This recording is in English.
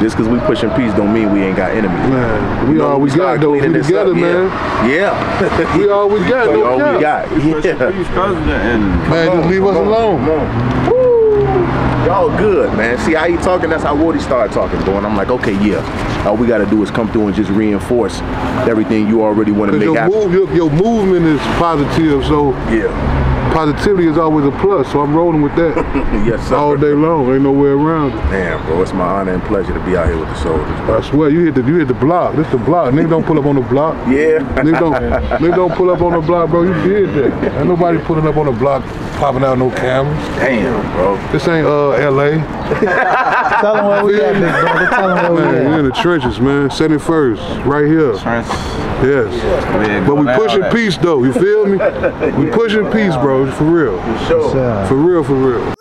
Just because we pushing peace don't mean we ain't got enemies. Man, we You know, all we start got though. We cleaning together, up, man. Yeah. yeah. We all we got, we all we got. Yeah. Peace, president, and Man, just leave us alone. Y'all good, man. See how he talking? That's how Woody started talking, bro. And I'm like, okay, yeah. All we got to do is come through and just reinforce everything you already want to make your, happen. move, your, your movement is positive, so Yeah. Positivity is always a plus. So I'm rolling with that yes, sir. all day long. Ain't no way around it. Damn, bro. It's my honor and pleasure to be out here with the soldiers, bro. I swear, you hit the you hit the block. This the block. Nigga don't pull up on the block. Yeah. Nigga don't nigga don't pull up on the block, bro. You did that. Ain't nobody pulling up on the block, popping out no cameras. Damn, bro. This ain't uh L.A. Tell them where we at, big brother. Tell them where Man, we we at. in the trenches, man. 71st, right here. Trans. Yes. But we pushing peace though. You feel me? We pushing peace, bro. For real. Sure. For real. For real.